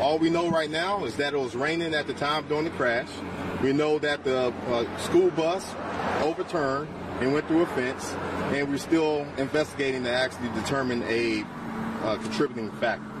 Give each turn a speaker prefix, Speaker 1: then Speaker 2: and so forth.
Speaker 1: All we know right now is that it was raining at the time during the crash. We know that the uh, school bus overturned and went through a fence, and we're still investigating to actually determine a uh, contributing factor.